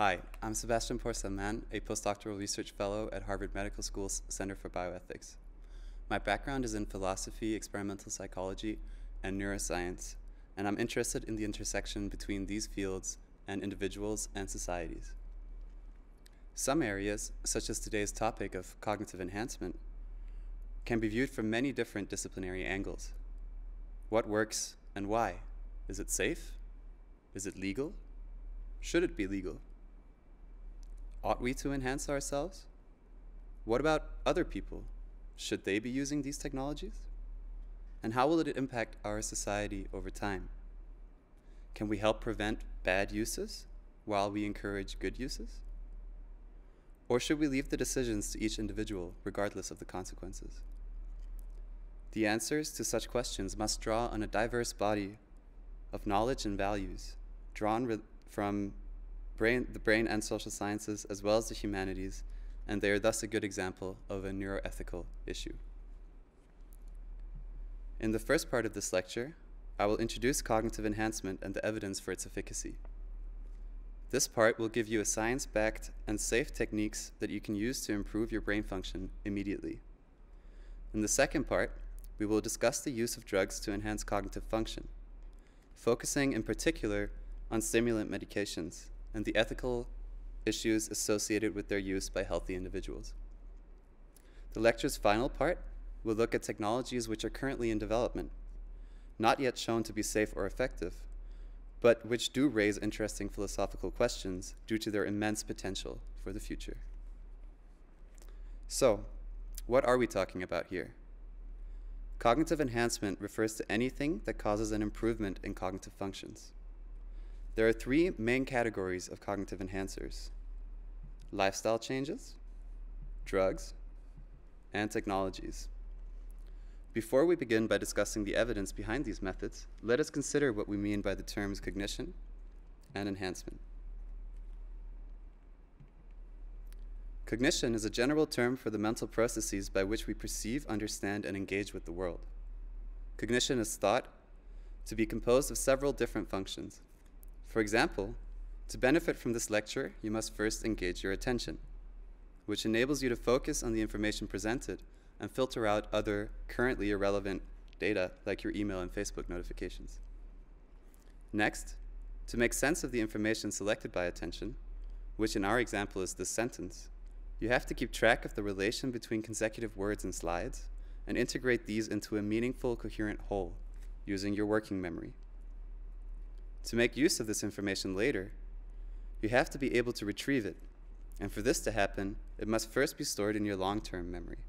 Hi, I'm Sebastian Porsdam Mann, a postdoctoral research fellow at Harvard Medical School's Center for Bioethics. My background is in philosophy, experimental psychology, and neuroscience, and I'm interested in the intersection between these fields and individuals and societies. Some areas, such as today's topic of cognitive enhancement, can be viewed from many different disciplinary angles. What works and why? Is it safe? Is it legal? Should it be legal? Ought we to enhance ourselves? What about other people? Should they be using these technologies? And how will it impact our society over time? Can we help prevent bad uses while we encourage good uses? Or should we leave the decisions to each individual, regardless of the consequences? The answers to such questions must draw on a diverse body of knowledge and values, drawn from brain, the brain and social sciences, as well as the humanities, and they are thus a good example of a neuroethical issue. In the first part of this lecture, I will introduce cognitive enhancement and the evidence for its efficacy. This part will give you a science-backed and safe techniques that you can use to improve your brain function immediately. In the second part, we will discuss the use of drugs to enhance cognitive function, focusing in particular on stimulant medications and the ethical issues associated with their use by healthy individuals. The lecture's final part will look at technologies which are currently in development, not yet shown to be safe or effective, but which do raise interesting philosophical questions due to their immense potential for the future. So, what are we talking about here? Cognitive enhancement refers to anything that causes an improvement in cognitive functions. There are three main categories of cognitive enhancers lifestyle changes, drugs, and technologies. Before we begin by discussing the evidence behind these methods, let us consider what we mean by the terms cognition and enhancement. Cognition is a general term for the mental processes by which we perceive, understand, and engage with the world. Cognition is thought to be composed of several different functions, for example, to benefit from this lecture, you must first engage your attention, which enables you to focus on the information presented and filter out other currently irrelevant data like your email and Facebook notifications. Next, to make sense of the information selected by attention, which in our example is this sentence, you have to keep track of the relation between consecutive words and slides and integrate these into a meaningful, coherent whole using your working memory. To make use of this information later, you have to be able to retrieve it, and for this to happen, it must first be stored in your long-term memory.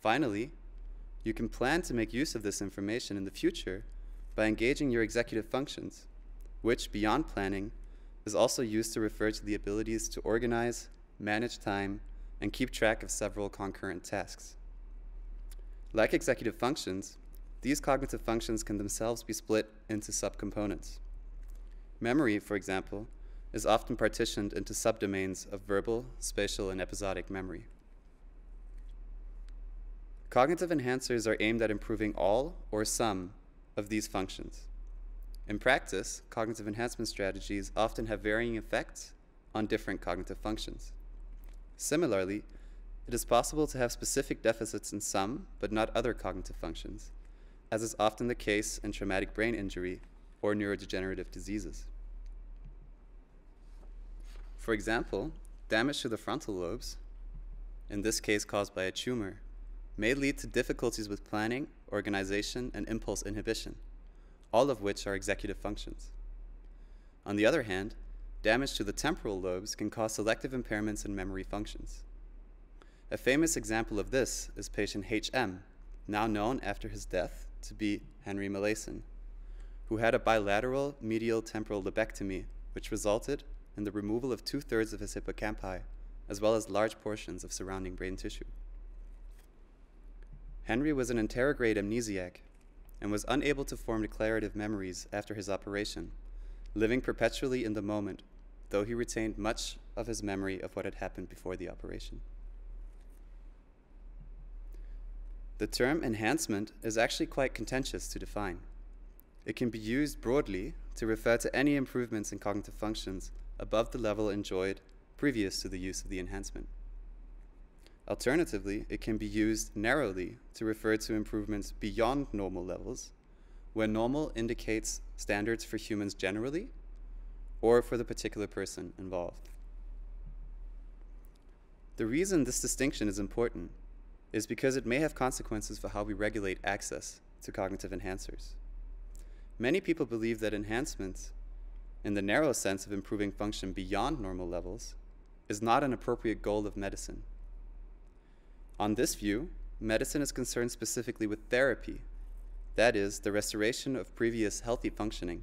Finally, you can plan to make use of this information in the future by engaging your executive functions, which, beyond planning, is also used to refer to the abilities to organize, manage time, and keep track of several concurrent tasks. Like executive functions, these cognitive functions can themselves be split into subcomponents. Memory, for example, is often partitioned into subdomains of verbal, spatial, and episodic memory. Cognitive enhancers are aimed at improving all or some of these functions. In practice, cognitive enhancement strategies often have varying effects on different cognitive functions. Similarly, it is possible to have specific deficits in some, but not other cognitive functions, as is often the case in traumatic brain injury or neurodegenerative diseases. For example, damage to the frontal lobes, in this case caused by a tumor, may lead to difficulties with planning, organization, and impulse inhibition, all of which are executive functions. On the other hand, damage to the temporal lobes can cause selective impairments in memory functions. A famous example of this is patient HM, now known after his death to be Henry Molaison, who had a bilateral medial temporal lobectomy, which resulted in the removal of two thirds of his hippocampi, as well as large portions of surrounding brain tissue. Henry was an anterograde amnesiac and was unable to form declarative memories after his operation, living perpetually in the moment, though he retained much of his memory of what had happened before the operation. The term enhancement is actually quite contentious to define. it can be used broadly to refer to any improvements in cognitive functions above the level enjoyed previous to the use of the enhancement. Alternatively, it can be used narrowly to refer to improvements beyond normal levels, where normal indicates standards for humans generally or for the particular person involved. The reason this distinction is important is because it may have consequences for how we regulate access to cognitive enhancers. Many people believe that enhancements, in the narrow sense of improving function beyond normal levels, is not an appropriate goal of medicine. On this view, medicine is concerned specifically with therapy, that is, the restoration of previous healthy functioning,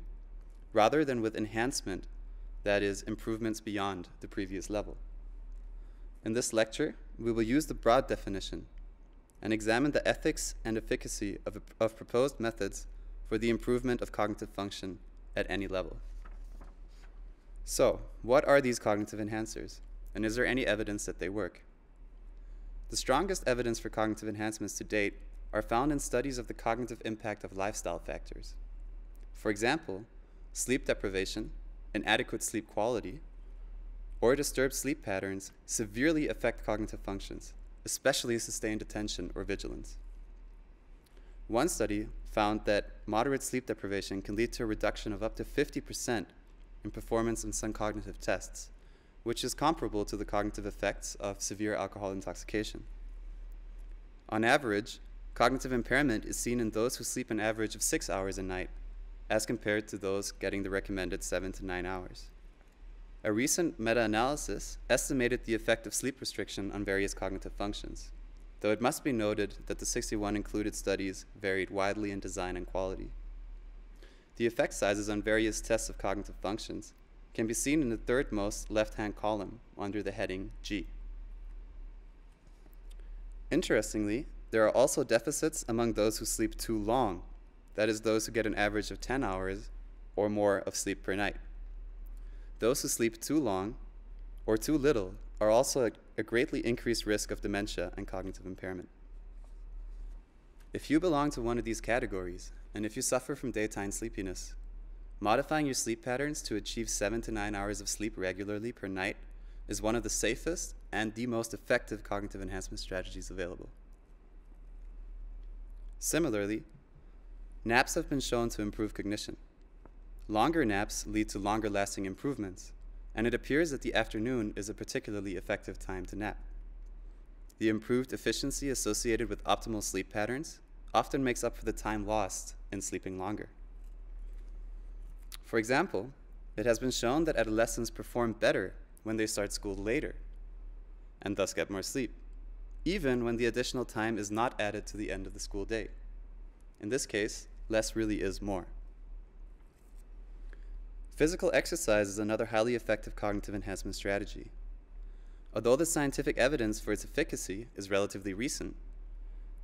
rather than with enhancement, that is, improvements beyond the previous level. In this lecture, we will use the broad definition and examine the ethics and efficacy of, of proposed methods for the improvement of cognitive function at any level. So, what are these cognitive enhancers, and is there any evidence that they work? The strongest evidence for cognitive enhancements to date are found in studies of the cognitive impact of lifestyle factors. For example, sleep deprivation, inadequate sleep quality, or disturbed sleep patterns severely affect cognitive functions, especially sustained attention or vigilance. One study found that moderate sleep deprivation can lead to a reduction of up to 50% in performance in some cognitive tests, which is comparable to the cognitive effects of severe alcohol intoxication. On average, cognitive impairment is seen in those who sleep an average of six hours a night, as compared to those getting the recommended seven to nine hours. A recent meta analysis estimated the effect of sleep restriction on various cognitive functions, though it must be noted that the 61 included studies varied widely in design and quality. The effect sizes on various tests of cognitive functions can be seen in the third most left-hand column under the heading G. Interestingly, there are also deficits among those who sleep too long, that is, those who get an average of 10 hours or more of sleep per night. Those who sleep too long or too little are also at a greatly increased risk of dementia and cognitive impairment. If you belong to one of these categories, and if you suffer from daytime sleepiness, Modifying your sleep patterns to achieve seven to nine hours of sleep regularly per night is one of the safest and the most effective cognitive enhancement strategies available. Similarly, naps have been shown to improve cognition. Longer naps lead to longer lasting improvements, and it appears that the afternoon is a particularly effective time to nap. The improved efficiency associated with optimal sleep patterns often makes up for the time lost in sleeping longer. For example, it has been shown that adolescents perform better when they start school later and thus get more sleep, even when the additional time is not added to the end of the school day. In this case, less really is more. Physical exercise is another highly effective cognitive enhancement strategy. Although the scientific evidence for its efficacy is relatively recent,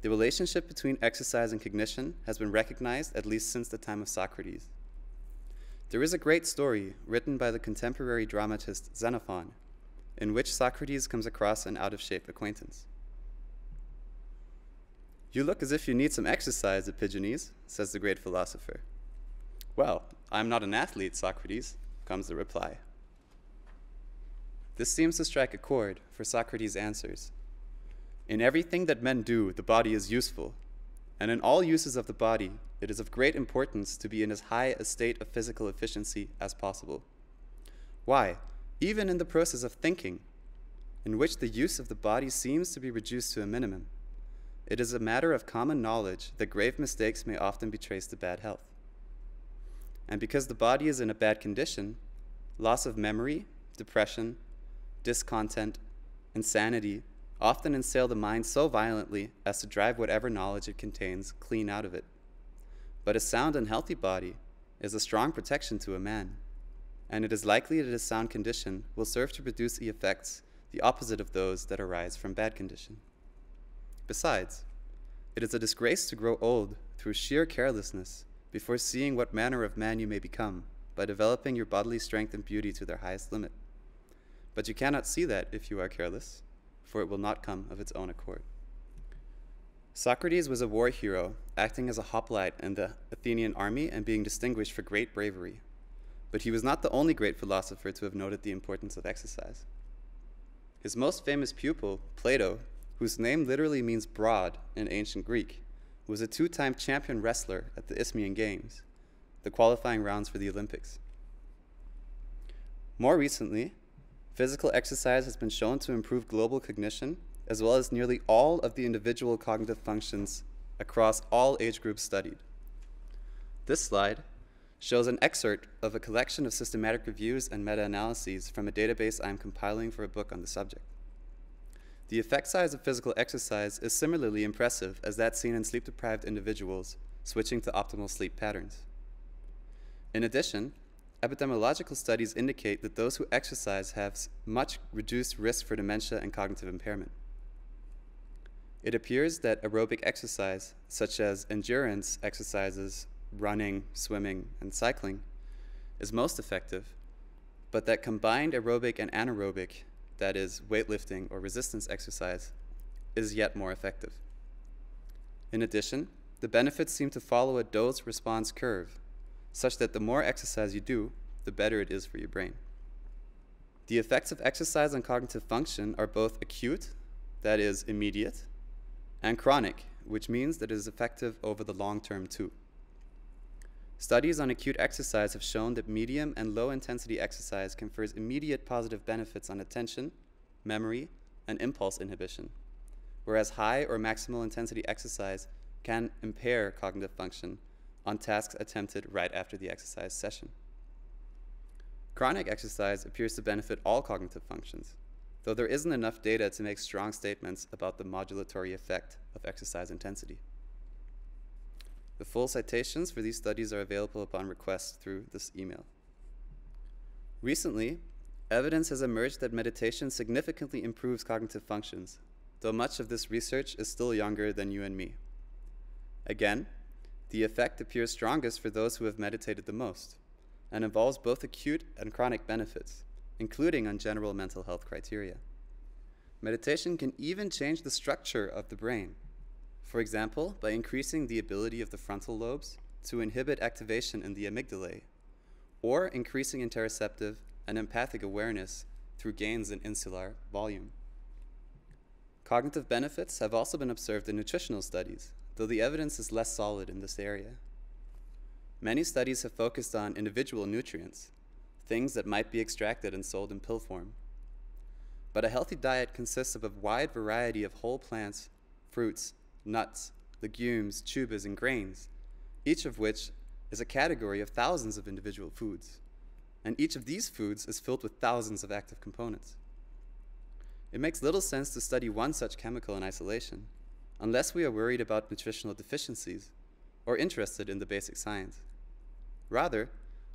the relationship between exercise and cognition has been recognized at least since the time of Socrates. There is a great story written by the contemporary dramatist Xenophon, in which Socrates comes across an out of shape acquaintance. You look as if you need some exercise, Epigenes, says the great philosopher. Well, I'm not an athlete, Socrates, comes the reply. This seems to strike a chord, for Socrates answers In everything that men do, the body is useful, and in all uses of the body, it is of great importance to be in as high a state of physical efficiency as possible. Why? Even in the process of thinking, in which the use of the body seems to be reduced to a minimum, it is a matter of common knowledge that grave mistakes may often be traced to bad health. And because the body is in a bad condition, loss of memory, depression, discontent, insanity often assail the mind so violently as to drive whatever knowledge it contains clean out of it. But a sound and healthy body is a strong protection to a man, and it is likely that a sound condition will serve to produce the effects the opposite of those that arise from bad condition. Besides, it is a disgrace to grow old through sheer carelessness before seeing what manner of man you may become by developing your bodily strength and beauty to their highest limit. But you cannot see that if you are careless, for it will not come of its own accord. Socrates was a war hero, acting as a hoplite in the Athenian army and being distinguished for great bravery. But he was not the only great philosopher to have noted the importance of exercise. His most famous pupil, Plato, whose name literally means broad in ancient Greek, was a two time champion wrestler at the Isthmian Games, the qualifying rounds for the Olympics. More recently, physical exercise has been shown to improve global cognition as well as nearly all of the individual cognitive functions across all age groups studied. This slide shows an excerpt of a collection of systematic reviews and meta-analyses from a database I am compiling for a book on the subject. The effect size of physical exercise is similarly impressive as that seen in sleep-deprived individuals switching to optimal sleep patterns. In addition, epidemiological studies indicate that those who exercise have much reduced risk for dementia and cognitive impairment. It appears that aerobic exercise, such as endurance exercises, running, swimming, and cycling, is most effective, but that combined aerobic and anaerobic, that is, weightlifting or resistance exercise, is yet more effective. In addition, the benefits seem to follow a dose response curve, such that the more exercise you do, the better it is for your brain. The effects of exercise on cognitive function are both acute, that is, immediate, and chronic, which means that it is effective over the long term too. Studies on acute exercise have shown that medium and low intensity exercise confers immediate positive benefits on attention, memory, and impulse inhibition, whereas high or maximal intensity exercise can impair cognitive function on tasks attempted right after the exercise session. Chronic exercise appears to benefit all cognitive functions, though there isn't enough data to make strong statements about the modulatory effect of exercise intensity. The full citations for these studies are available upon request through this email. Recently, evidence has emerged that meditation significantly improves cognitive functions, though much of this research is still younger than you and me. Again, the effect appears strongest for those who have meditated the most and involves both acute and chronic benefits including on general mental health criteria. Meditation can even change the structure of the brain. For example, by increasing the ability of the frontal lobes to inhibit activation in the amygdalae, or increasing interoceptive and empathic awareness through gains in insular volume. Cognitive benefits have also been observed in nutritional studies, though the evidence is less solid in this area. Many studies have focused on individual nutrients, things that might be extracted and sold in pill form. But a healthy diet consists of a wide variety of whole plants, fruits, nuts, legumes, tubers, and grains, each of which is a category of thousands of individual foods. And each of these foods is filled with thousands of active components. It makes little sense to study one such chemical in isolation, unless we are worried about nutritional deficiencies or interested in the basic science. Rather,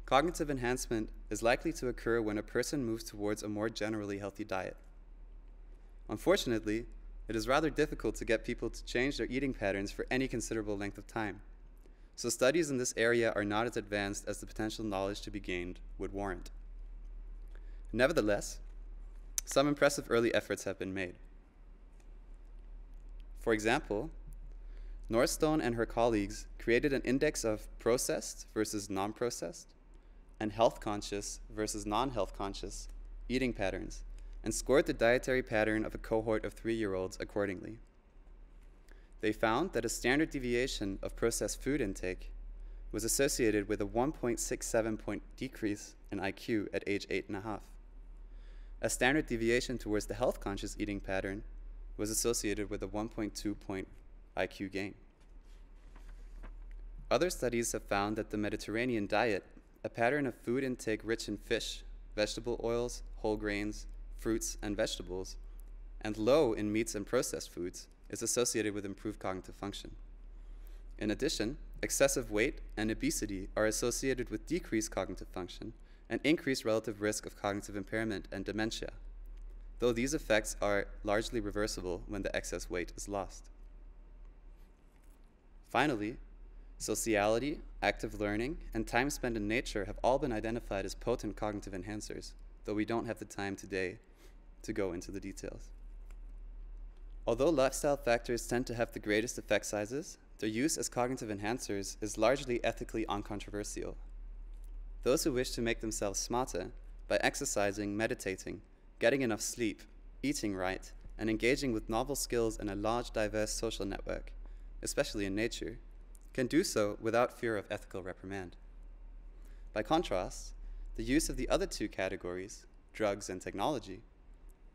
Cognitive enhancement is likely to occur when a person moves towards a more generally healthy diet. Unfortunately, it is rather difficult to get people to change their eating patterns for any considerable length of time. So studies in this area are not as advanced as the potential knowledge to be gained would warrant. Nevertheless, some impressive early efforts have been made. For example, Northstone and her colleagues created an index of processed versus non-processed and health conscious versus non health conscious eating patterns and scored the dietary pattern of a cohort of three year olds accordingly. They found that a standard deviation of processed food intake was associated with a 1.67 point decrease in IQ at age 8.5. A standard deviation towards the health conscious eating pattern was associated with a 1.2 point IQ gain. Other studies have found that the Mediterranean diet a pattern of food intake rich in fish, vegetable oils, whole grains, fruits, and vegetables, and low in meats and processed foods is associated with improved cognitive function. In addition, excessive weight and obesity are associated with decreased cognitive function and increased relative risk of cognitive impairment and dementia, though these effects are largely reversible when the excess weight is lost. Finally, Sociality, active learning, and time spent in nature have all been identified as potent cognitive enhancers, though we don't have the time today to go into the details. Although lifestyle factors tend to have the greatest effect sizes, their use as cognitive enhancers is largely ethically uncontroversial. Those who wish to make themselves smarter by exercising, meditating, getting enough sleep, eating right, and engaging with novel skills in a large, diverse social network, especially in nature, can do so without fear of ethical reprimand. By contrast, the use of the other two categories, drugs and technology,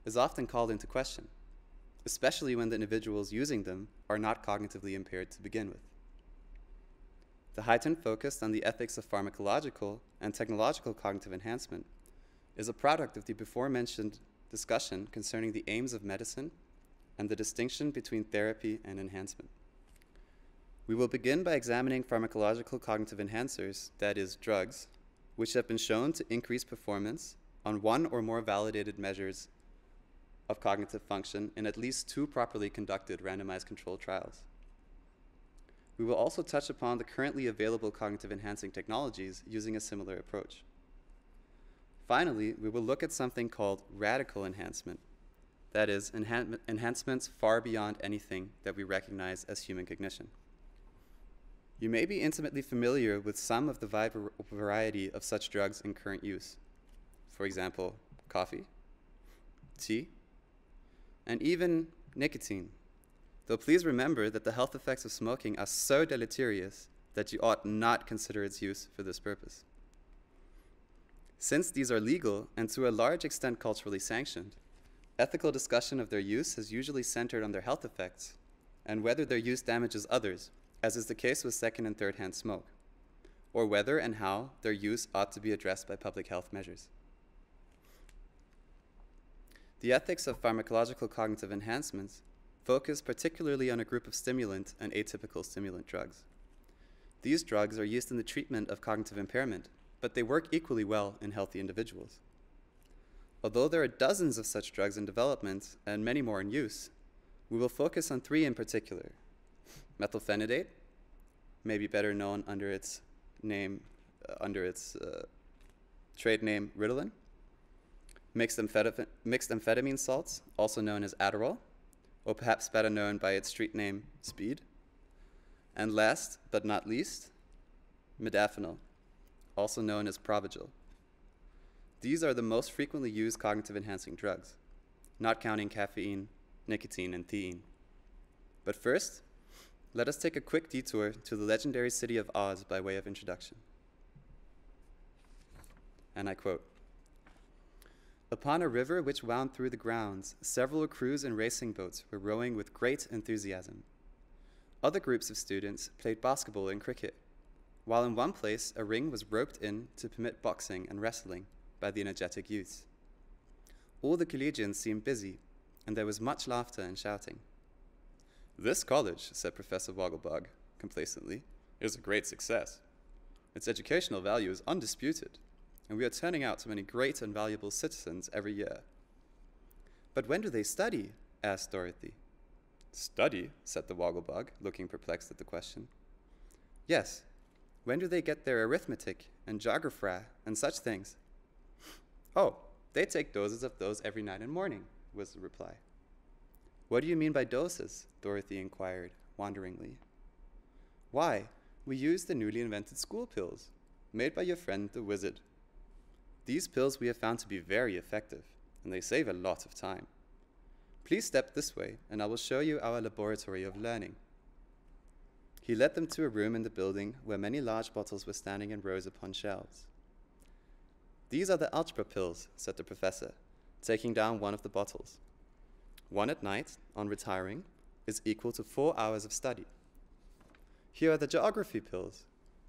is often called into question, especially when the individuals using them are not cognitively impaired to begin with. The heightened focus on the ethics of pharmacological and technological cognitive enhancement is a product of the before mentioned discussion concerning the aims of medicine and the distinction between therapy and enhancement. We will begin by examining pharmacological cognitive enhancers, that is, drugs, which have been shown to increase performance on one or more validated measures of cognitive function in at least two properly conducted randomized controlled trials. We will also touch upon the currently available cognitive enhancing technologies using a similar approach. Finally, we will look at something called radical enhancement, that is, enhan enhancements far beyond anything that we recognize as human cognition. You may be intimately familiar with some of the variety of such drugs in current use. For example, coffee, tea, and even nicotine. Though please remember that the health effects of smoking are so deleterious that you ought not consider its use for this purpose. Since these are legal and to a large extent culturally sanctioned, ethical discussion of their use has usually centered on their health effects and whether their use damages others as is the case with second and third hand smoke, or whether and how their use ought to be addressed by public health measures. The ethics of pharmacological cognitive enhancements focus particularly on a group of stimulant and atypical stimulant drugs. These drugs are used in the treatment of cognitive impairment, but they work equally well in healthy individuals. Although there are dozens of such drugs in development and many more in use, we will focus on three in particular methylphenidate, maybe better known under its name, uh, under its uh, trade name Ritalin, mixed, amphetamine, mixed amphetamine salts, also known as Adderall, or perhaps better known by its street name Speed, and last but not least, modafinil, also known as Provigil. These are the most frequently used cognitive enhancing drugs, not counting caffeine, nicotine, and theine. But first, let us take a quick detour to the legendary city of Oz by way of introduction. And I quote Upon a river which wound through the grounds, several crews and racing boats were rowing with great enthusiasm. Other groups of students played basketball and cricket, while in one place a ring was roped in to permit boxing and wrestling by the energetic youths. All the collegians seemed busy, and there was much laughter and shouting. This college, said Professor Wogglebug complacently, is a great success. Its educational value is undisputed, and we are turning out so many great and valuable citizens every year. But when do they study? asked Dorothy. Study, said the Wogglebug, looking perplexed at the question. Yes, when do they get their arithmetic and geography and such things? Oh, they take doses of those every night and morning, was the reply. What do you mean by doses? Dorothy inquired, wonderingly. Why, we use the newly invented school pills, made by your friend the wizard. These pills we have found to be very effective, and they save a lot of time. Please step this way, and I will show you our laboratory of learning. He led them to a room in the building where many large bottles were standing in rows upon shelves. These are the algebra pills, said the professor, taking down one of the bottles one at night on retiring is equal to four hours of study. Here are the geography pills,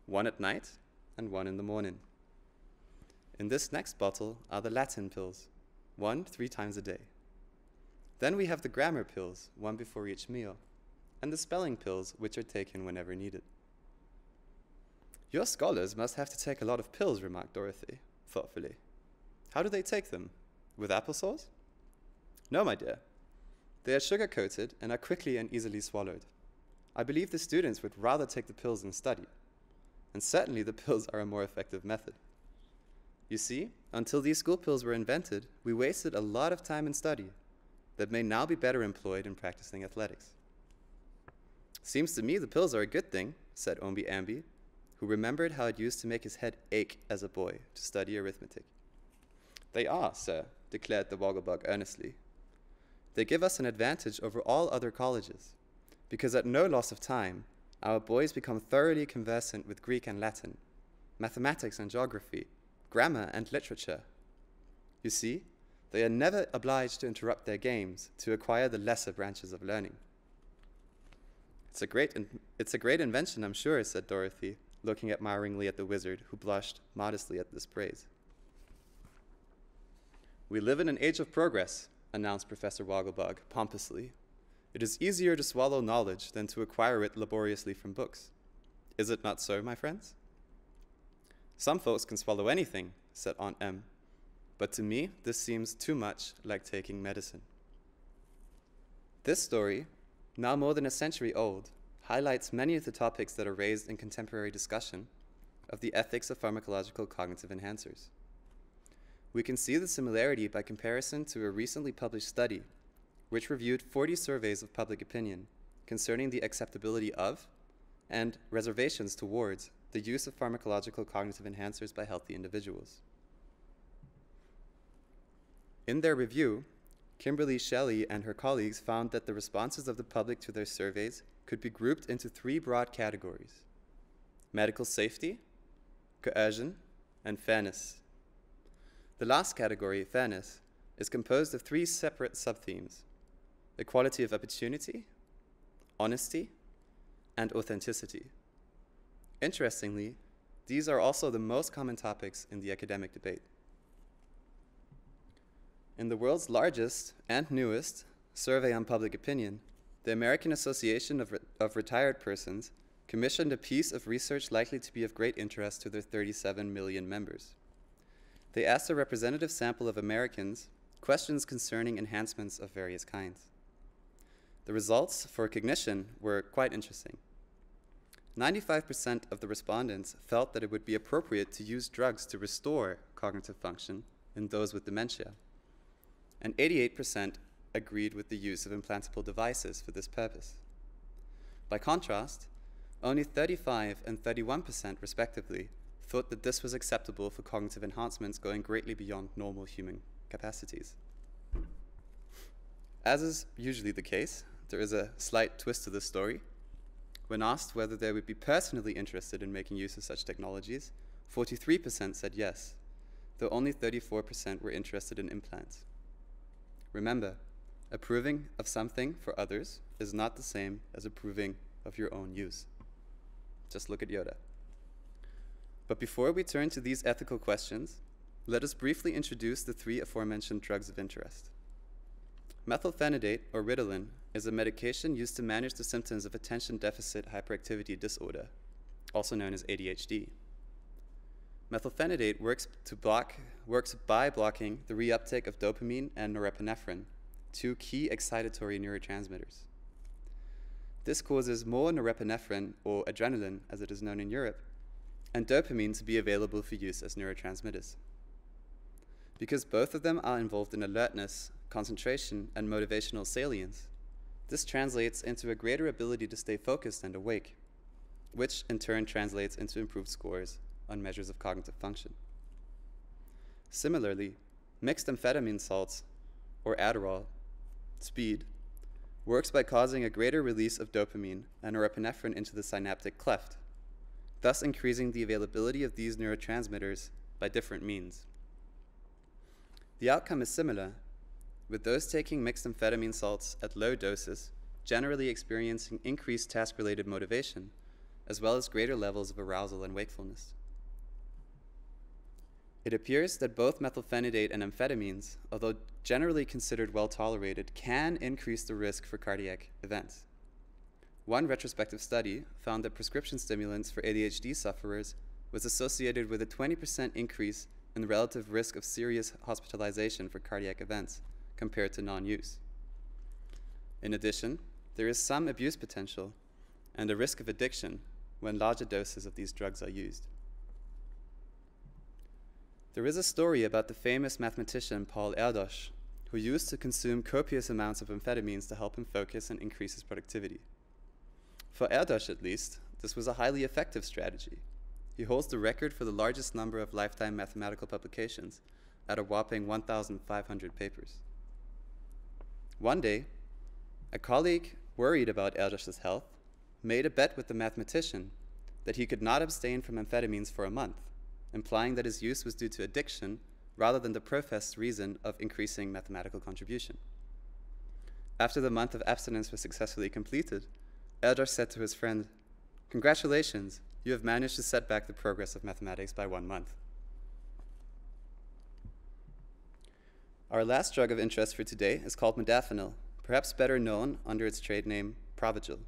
one at night and one in the morning. In this next bottle are the Latin pills, one three times a day. Then we have the grammar pills, one before each meal, and the spelling pills, which are taken whenever needed. Your scholars must have to take a lot of pills, remarked Dorothy, thoughtfully. How do they take them? With applesauce? No, my dear. They are sugar coated and are quickly and easily swallowed. I believe the students would rather take the pills than study, and certainly the pills are a more effective method. You see, until these school pills were invented, we wasted a lot of time in study, that may now be better employed in practicing athletics. Seems to me the pills are a good thing, said Omby Amby, who remembered how it used to make his head ache as a boy to study arithmetic. They are, sir, declared the Wogglebug earnestly. They give us an advantage over all other colleges, because at no loss of time, our boys become thoroughly conversant with Greek and Latin, mathematics and geography, grammar and literature. You see, they are never obliged to interrupt their games to acquire the lesser branches of learning. It's a great, it's a great invention, I'm sure, said Dorothy, looking admiringly at the wizard, who blushed modestly at this praise. We live in an age of progress, announced Professor Wogglebug pompously. It is easier to swallow knowledge than to acquire it laboriously from books. Is it not so, my friends? Some folks can swallow anything, said Aunt Em, but to me this seems too much like taking medicine. This story, now more than a century old, highlights many of the topics that are raised in contemporary discussion of the ethics of pharmacological cognitive enhancers. We can see the similarity by comparison to a recently published study, which reviewed 40 surveys of public opinion concerning the acceptability of and reservations towards the use of pharmacological cognitive enhancers by healthy individuals. In their review, Kimberly Schelle and her colleagues found that the responses of the public to their surveys could be grouped into three broad categories medical safety, coercion, and fairness. The last category, fairness, is composed of three separate subthemes equality of opportunity, honesty, and authenticity. Interestingly, these are also the most common topics in the academic debate. In the world's largest and newest survey on public opinion, the American Association of, Re- of Retired Persons commissioned a piece of research likely to be of great interest to their 37 million members. They asked a representative sample of Americans questions concerning enhancements of various kinds. The results for cognition were quite interesting. 95% of the respondents felt that it would be appropriate to use drugs to restore cognitive function in those with dementia. And 88% agreed with the use of implantable devices for this purpose. By contrast, only 35 and 31%, respectively, thought that this was acceptable for cognitive enhancements going greatly beyond normal human capacities. As is usually the case, there is a slight twist to this story. When asked whether they would be personally interested in making use of such technologies, 43% said yes, though only 34% were interested in implants. Remember, approving of something for others is not the same as approving of your own use. Just look at Yoda. But before we turn to these ethical questions, let us briefly introduce the three aforementioned drugs of interest. Methylphenidate, or Ritalin, is a medication used to manage the symptoms of attention deficit hyperactivity disorder, also known as ADHD. Methylphenidate works, to block, works by blocking the reuptake of dopamine and norepinephrine, two key excitatory neurotransmitters. This causes more norepinephrine, or adrenaline as it is known in Europe, and dopamine to be available for use as neurotransmitters. Because both of them are involved in alertness, concentration, and motivational salience, this translates into a greater ability to stay focused and awake, which in turn translates into improved scores on measures of cognitive function. Similarly, mixed amphetamine salts, or Adderall, speed, works by causing a greater release of dopamine and norepinephrine into the synaptic cleft, thus increasing the availability of these neurotransmitters by different means. The outcome is similar, with those taking mixed amphetamine salts at low doses generally experiencing increased task related motivation, as well as greater levels of arousal and wakefulness. It appears that both methylphenidate and amphetamines, although generally considered well tolerated, can increase the risk for cardiac events. One retrospective study found that prescription stimulants for ADHD sufferers was associated with a 20% increase in the relative risk of serious hospitalization for cardiac events compared to non use. In addition, there is some abuse potential and a risk of addiction when larger doses of these drugs are used. There is a story about the famous mathematician Paul Erdos, who used to consume copious amounts of amphetamines to help him focus and increase his productivity. For Erdős, at least, this was a highly effective strategy. He holds the record for the largest number of lifetime mathematical publications at a whopping 1,500 papers. One day, a colleague, worried about Erdős's health, made a bet with the mathematician that he could not abstain from amphetamines for a month, implying that his use was due to addiction rather than the professed reason of increasing mathematical contribution. After the month of abstinence was successfully completed, Erdős said to his friend, Congratulations, you have managed to set back the progress of mathematics by one month. Our last drug of interest for today is called modafinil, perhaps better known under its trade name Provigil.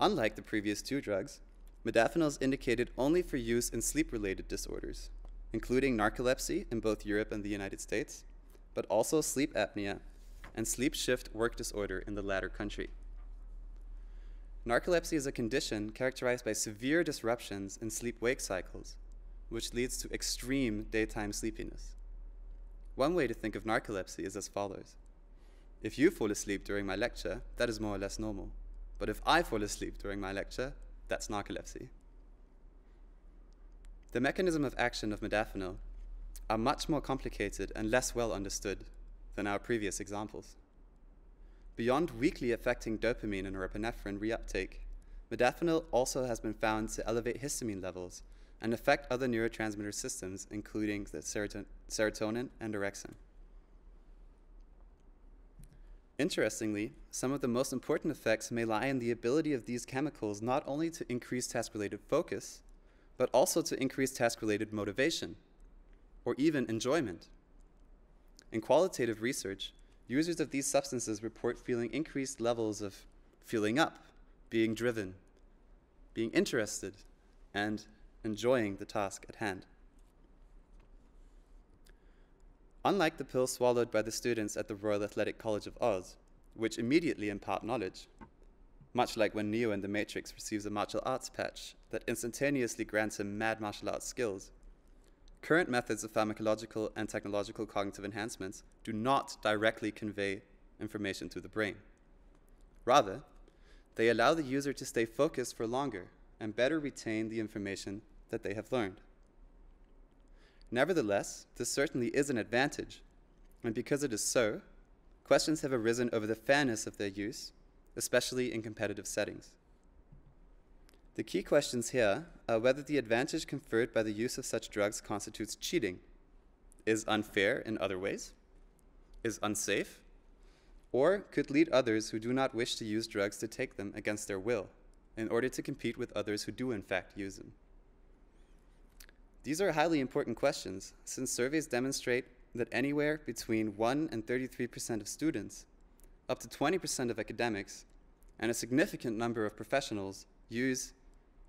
Unlike the previous two drugs, modafinil is indicated only for use in sleep-related disorders, including narcolepsy in both Europe and the United States, but also sleep apnea and sleep shift work disorder in the latter country. Narcolepsy is a condition characterized by severe disruptions in sleep wake cycles, which leads to extreme daytime sleepiness. One way to think of narcolepsy is as follows If you fall asleep during my lecture, that is more or less normal. But if I fall asleep during my lecture, that's narcolepsy. The mechanism of action of modafinil are much more complicated and less well understood than our previous examples. Beyond weakly affecting dopamine and norepinephrine reuptake, modafinil also has been found to elevate histamine levels and affect other neurotransmitter systems, including the serotonin and orexin. Interestingly, some of the most important effects may lie in the ability of these chemicals not only to increase task related focus, but also to increase task related motivation or even enjoyment. In qualitative research, users of these substances report feeling increased levels of feeling up, being driven, being interested, and enjoying the task at hand. Unlike the pill swallowed by the students at the Royal Athletic College of Oz, which immediately impart knowledge, much like when Neo in The Matrix receives a martial arts patch that instantaneously grants him mad martial arts skills, current methods of pharmacological and technological cognitive enhancements do not directly convey information to the brain. Rather, they allow the user to stay focused for longer and better retain the information that they have learned. Nevertheless, this certainly is an advantage, and because it is so, questions have arisen over the fairness of their use, especially in competitive settings. The key questions here are whether the advantage conferred by the use of such drugs constitutes cheating, is unfair in other ways, is unsafe, or could lead others who do not wish to use drugs to take them against their will in order to compete with others who do in fact use them. These are highly important questions since surveys demonstrate that anywhere between 1 and 33% of students, up to 20% of academics, and a significant number of professionals use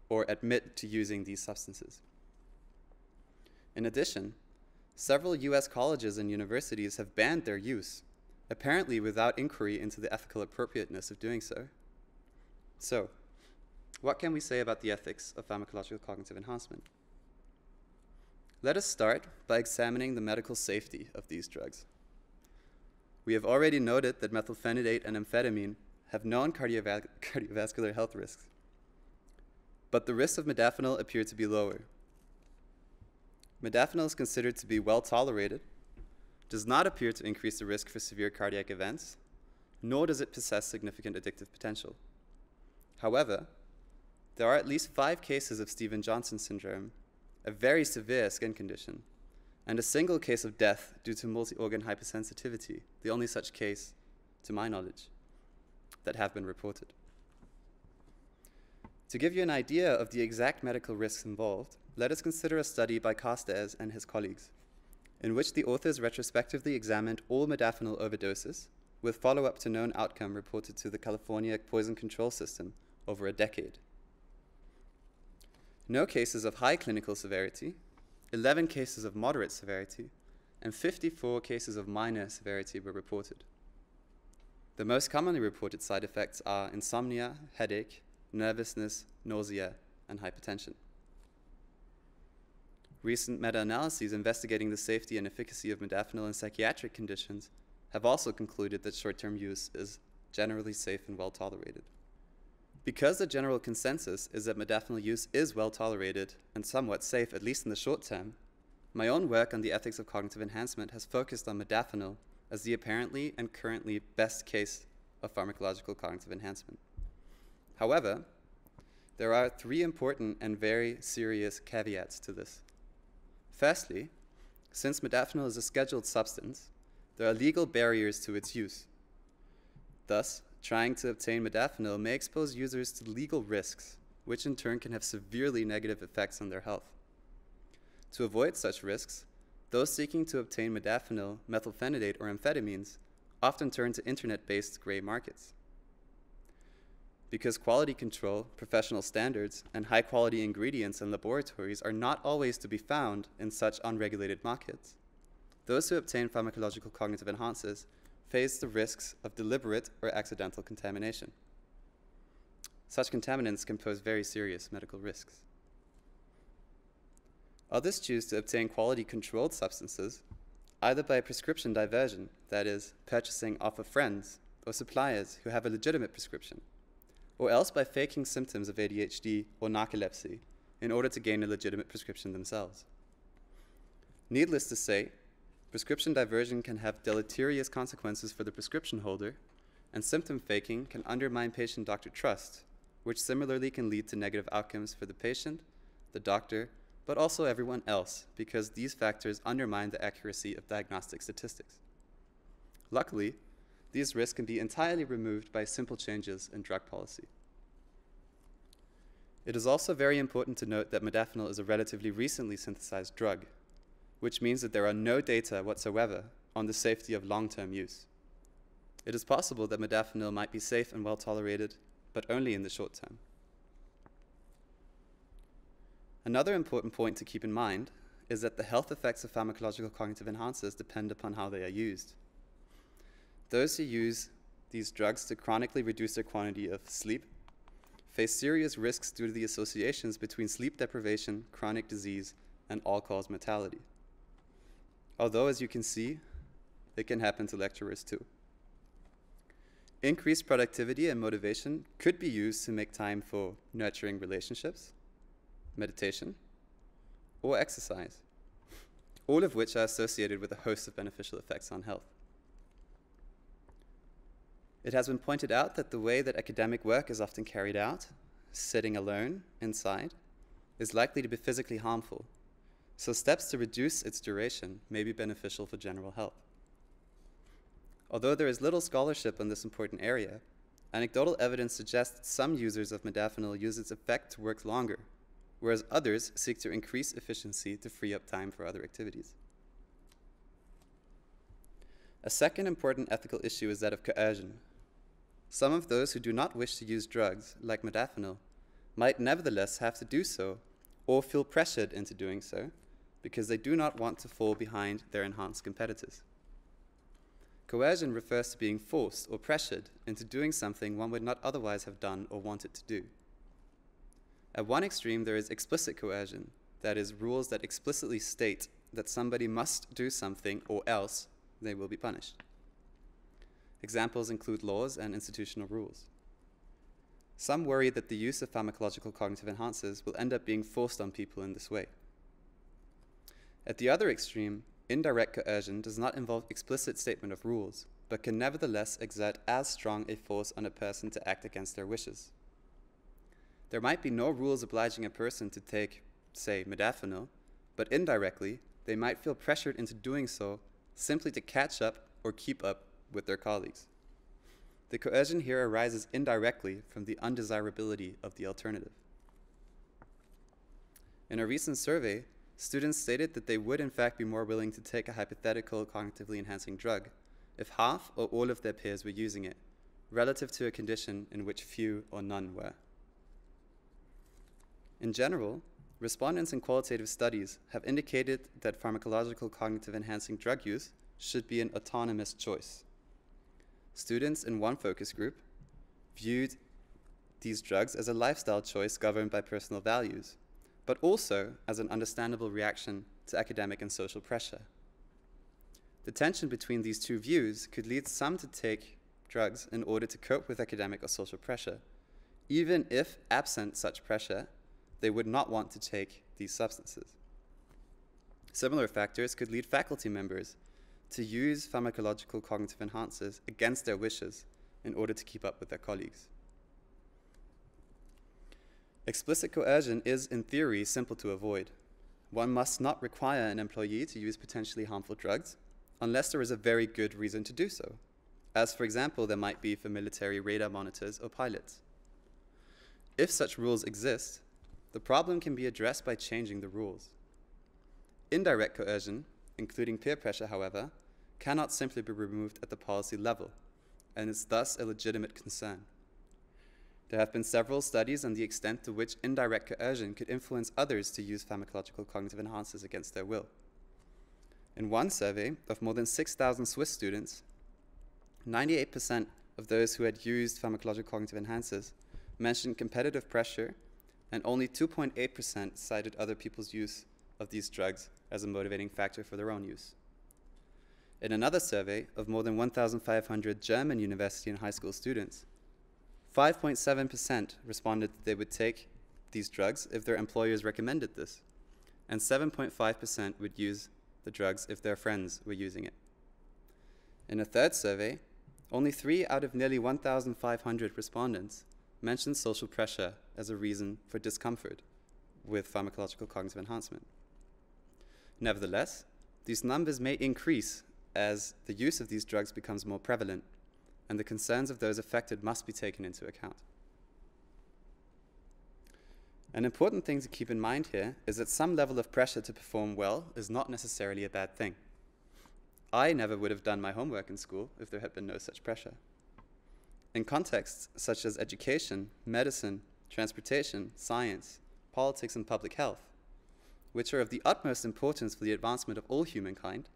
or admit to using these substances. In addition, several US colleges and universities have banned their use, apparently without inquiry into the ethical appropriateness of doing so. So, what can we say about the ethics of pharmacological cognitive enhancement? Let us start by examining the medical safety of these drugs. We have already noted that methylphenidate and amphetamine have known cardiova cardiovascular health risks, but the risks of modafinil appear to be lower. Modafinil is considered to be well tolerated, does not appear to increase the risk for severe cardiac events, nor does it possess significant addictive potential. However, there are at least five cases of Stevens-Johnson syndrome a very severe skin condition, and a single case of death due to multi organ hypersensitivity, the only such case, to my knowledge, that have been reported. To give you an idea of the exact medical risks involved, let us consider a study by Carstairs and his colleagues, in which the authors retrospectively examined all modafinil overdoses with follow up to known outcome reported to the California Poison Control System over a decade no cases of high clinical severity, 11 cases of moderate severity, and 54 cases of minor severity were reported. The most commonly reported side effects are insomnia, headache, nervousness, nausea, and hypertension. Recent meta analyses investigating the safety and efficacy of modafinil in psychiatric conditions have also concluded that short term use is generally safe and well tolerated. Because the general consensus is that modafinil use is well tolerated and somewhat safe, at least in the short term, my own work on the ethics of cognitive enhancement has focused on modafinil as the apparently and currently best case of pharmacological cognitive enhancement. However, there are three important and very serious caveats to this. Firstly, since modafinil is a scheduled substance, there are legal barriers to its use. Thus, trying to obtain modafinil may expose users to legal risks, which in turn can have severely negative effects on their health. To avoid such risks, those seeking to obtain modafinil, methylphenidate, or amphetamines often turn to internet based gray markets. Because quality control, professional standards, and high quality ingredients in laboratories are not always to be found in such unregulated markets, those who obtain pharmacological cognitive enhancers face the risks of deliberate or accidental contamination. Such contaminants can pose very serious medical risks. Others choose to obtain quality controlled substances either by prescription diversion, that is, purchasing off of friends or suppliers who have a legitimate prescription, or else by faking symptoms of ADHD or narcolepsy in order to gain a legitimate prescription themselves. Needless to say, prescription diversion can have deleterious consequences for the prescription holder, and symptom faking can undermine patient doctor trust, which similarly can lead to negative outcomes for the patient, the doctor, but also everyone else, because these factors undermine the accuracy of diagnostic statistics. Luckily, these risks can be entirely removed by simple changes in drug policy. It is also very important to note that modafinil is a relatively recently synthesized drug, which means that there are no data whatsoever on the safety of long term use. It is possible that modafinil might be safe and well tolerated, but only in the short term. Another important point to keep in mind is that the health effects of pharmacological cognitive enhancers depend upon how they are used. Those who use these drugs to chronically reduce their quantity of sleep face serious risks due to the associations between sleep deprivation, chronic disease, and all cause mortality. Although, as you can see, it can happen to lecturers too. Increased productivity and motivation could be used to make time for nurturing relationships, meditation, or exercise, all of which are associated with a host of beneficial effects on health. It has been pointed out that the way that academic work is often carried out, sitting alone inside, is likely to be physically harmful, so steps to reduce its duration may be beneficial for general health. Although there is little scholarship on this important area, anecdotal evidence suggests some users of modafinil use its effect to work longer whereas others seek to increase efficiency to free up time for other activities. A second important ethical issue is that of coercion. Some of those who do not wish to use drugs, like modafinil, might nevertheless have to do so or feel pressured into doing so because they do not want to fall behind their enhanced competitors. Coercion refers to being forced or pressured into doing something one would not otherwise have done or wanted to do. At one extreme, there is explicit coercion, that is, rules that explicitly state that somebody must do something or else they will be punished. Examples include laws and institutional rules. Some worry that the use of pharmacological cognitive enhancers will end up being forced on people in this way. At the other extreme, indirect coercion does not involve explicit statement of rules, but can nevertheless exert as strong a force on a person to act against their wishes. There might be no rules obliging a person to take, say, modafinil, but indirectly, they might feel pressured into doing so simply to catch up or keep up with their colleagues. The coercion here arises indirectly from the undesirability of the alternative. In a recent survey, students stated that they would in fact be more willing to take a hypothetical cognitively enhancing drug if half or all of their peers were using it, relative to a condition in which few or none were. In general, respondents in qualitative studies have indicated that pharmacological cognitive enhancing drug use should be an autonomous choice. Students in one focus group viewed these drugs as a lifestyle choice governed by personal values, but also as an understandable reaction to academic and social pressure. The tension between these two views could lead some to take drugs in order to cope with academic or social pressure, even if, absent such pressure, they would not want to take these substances. Similar factors could lead faculty members to use pharmacological cognitive enhancers against their wishes in order to keep up with their colleagues. Explicit coercion is, in theory, simple to avoid. One must not require an employee to use potentially harmful drugs unless there is a very good reason to do so, as, for example, there might be for military radar monitors or pilots. If such rules exist, the problem can be addressed by changing the rules. Indirect coercion, including peer pressure, however, cannot simply be removed at the policy level, and is thus a legitimate concern. There have been several studies on the extent to which indirect coercion could influence others to use pharmacological cognitive enhancers against their will. In one survey of more than 6,000 Swiss students, 98% of those who had used pharmacological cognitive enhancers mentioned competitive pressure, and only 2.8% cited other people's use of these drugs as a motivating factor for their own use. In another survey of more than 1,500 German university and high school students, 5.7% responded that they would take these drugs if their employers recommended this, and 7.5% would use the drugs if their friends were using it. In a third survey, only three out of nearly 1,500 respondents mentioned social pressure as a reason for discomfort with pharmacological cognitive enhancement. Nevertheless, these numbers may increase as the use of these drugs becomes more prevalent, and the concerns of those affected must be taken into account. An important thing to keep in mind here is that some level of pressure to perform well is not necessarily a bad thing. I never would have done my homework in school if there had been no such pressure. In contexts such as education, medicine, transportation, science, politics, and public health, which are of the utmost importance for the advancement of all humankind,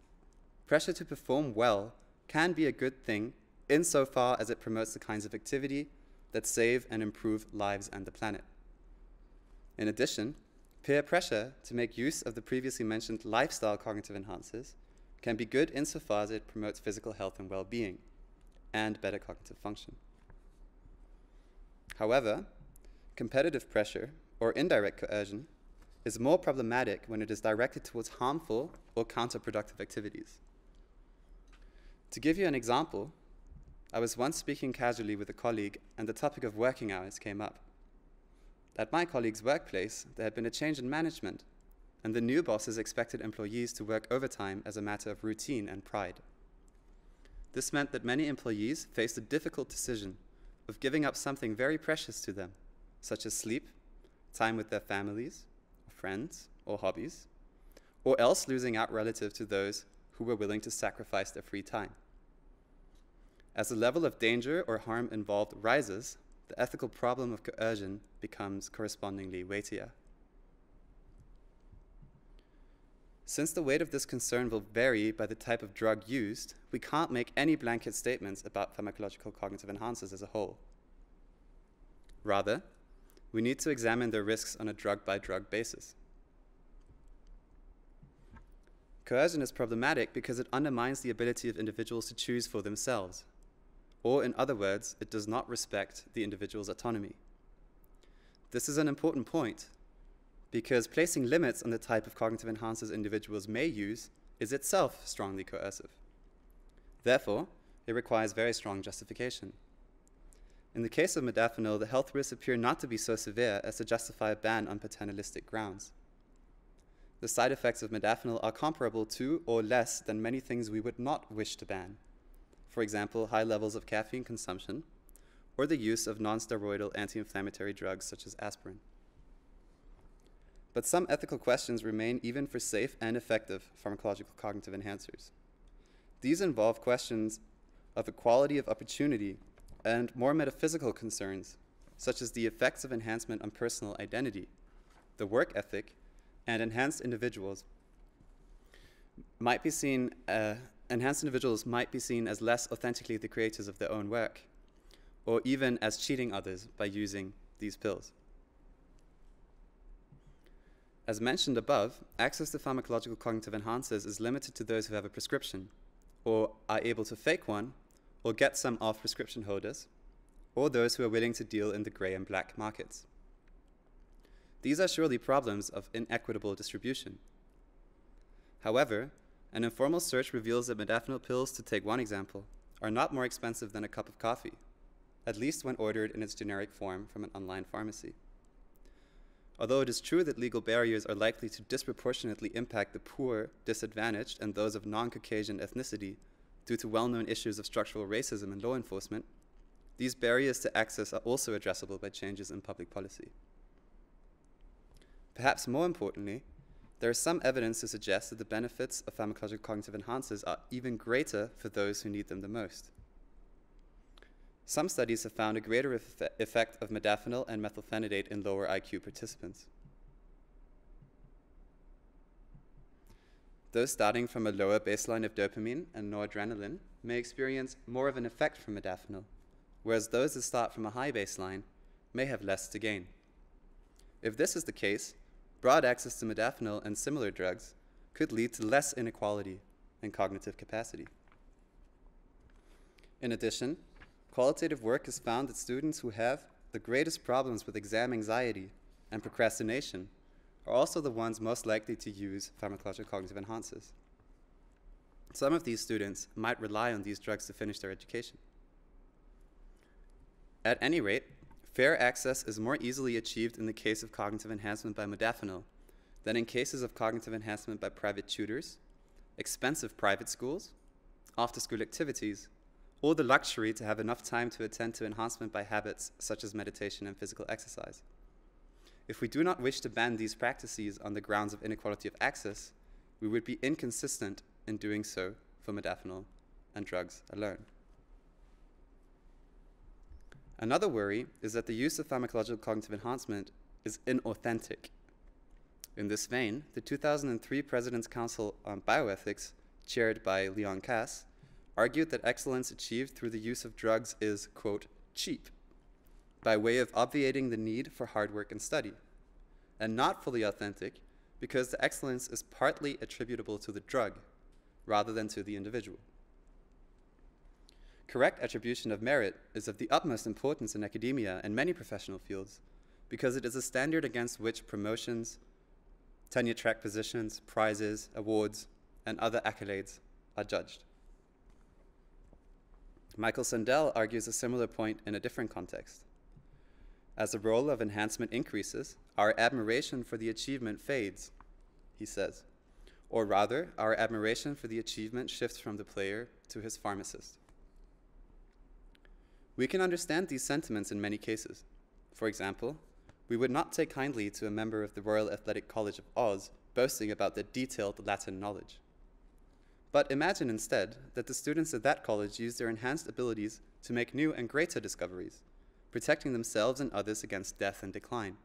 pressure to perform well can be a good thing insofar as it promotes the kinds of activity that save and improve lives and the planet. In addition, peer pressure to make use of the previously mentioned lifestyle cognitive enhancers can be good insofar as it promotes physical health and well being and better cognitive function. However, competitive pressure or indirect coercion is more problematic when it is directed towards harmful or counterproductive activities. To give you an example, I was once speaking casually with a colleague and the topic of working hours came up. At my colleague's workplace, there had been a change in management, and the new bosses expected employees to work overtime as a matter of routine and pride. This meant that many employees faced a difficult decision of giving up something very precious to them, such as sleep, time with their families, or friends, or hobbies, or else losing out relative to those who were willing to sacrifice their free time. As the level of danger or harm involved rises, the ethical problem of coercion becomes correspondingly weightier. Since the weight of this concern will vary by the type of drug used, we can't make any blanket statements about pharmacological cognitive enhancers as a whole. Rather, we need to examine their risks on a drug by drug basis. Coercion is problematic because it undermines the ability of individuals to choose for themselves or in other words, it does not respect the individual's autonomy. This is an important point because placing limits on the type of cognitive enhancers individuals may use is itself strongly coercive. Therefore, it requires very strong justification. In the case of modafinil, the health risks appear not to be so severe as to justify a ban on paternalistic grounds. The side effects of modafinil are comparable to or less than many things we would not wish to ban, for example, high levels of caffeine consumption, or the use of nonsteroidal anti inflammatory drugs such as aspirin. But some ethical questions remain even for safe and effective pharmacological cognitive enhancers. These involve questions of equality of opportunity and more metaphysical concerns, such as the effects of enhancement on personal identity, the work ethic, and enhanced individuals might be seen uh, enhanced individuals might be seen as less authentically the creators of their own work, or even as cheating others by using these pills. As mentioned above, access to pharmacological cognitive enhancers is limited to those who have a prescription, or are able to fake one or get some off prescription holders, or those who are willing to deal in the grey and black markets. These are surely problems of inequitable distribution. However, an informal search reveals that modafinil pills, to take one example, are not more expensive than a cup of coffee, at least when ordered in its generic form from an online pharmacy. Although it is true that legal barriers are likely to disproportionately impact the poor, disadvantaged, and those of non Caucasian ethnicity due to well known issues of structural racism and law enforcement, these barriers to access are also addressable by changes in public policy. Perhaps more importantly, there is some evidence to suggest that the benefits of pharmacological cognitive enhancers are even greater for those who need them the most. Some studies have found a greater effect of modafinil and methylphenidate in lower IQ participants. Those starting from a lower baseline of dopamine and noradrenaline may experience more of an effect from modafinil, whereas those that start from a high baseline may have less to gain. If this is the case, broad access to modafinil and similar drugs could lead to less inequality in cognitive capacity. In addition, Qualitative work has found that students who have the greatest problems with exam anxiety and procrastination are also the ones most likely to use pharmacological cognitive enhancers. Some of these students might rely on these drugs to finish their education. At any rate, fair access is more easily achieved in the case of cognitive enhancement by modafinil than in cases of cognitive enhancement by private tutors, expensive private schools, after school activities, or the luxury to have enough time to attend to enhancement by habits such as meditation and physical exercise. If we do not wish to ban these practices on the grounds of inequality of access, we would be inconsistent in doing so for modafinil and drugs alone. Another worry is that the use of pharmacological cognitive enhancement is inauthentic. In this vein, the 2003 President's Council on Bioethics, chaired by Leon Kass, argued that excellence achieved through the use of drugs is, quote, cheap, by way of obviating the need for hard work and study, and not fully authentic because the excellence is partly attributable to the drug rather than to the individual. Correct attribution of merit is of the utmost importance in academia and many professional fields because it is a standard against which promotions, tenure track positions, prizes, awards, and other accolades are judged. Michael Sandel argues a similar point in a different context. As the role of enhancement increases, our admiration for the achievement fades, he says. Or rather, our admiration for the achievement shifts from the player to his pharmacist. We can understand these sentiments in many cases. For example, we would not take kindly to a member of the Royal Athletic College of Oz boasting about their detailed Latin knowledge. But imagine instead that the students at that college use their enhanced abilities to make new and greater discoveries, protecting themselves and others against death and decline.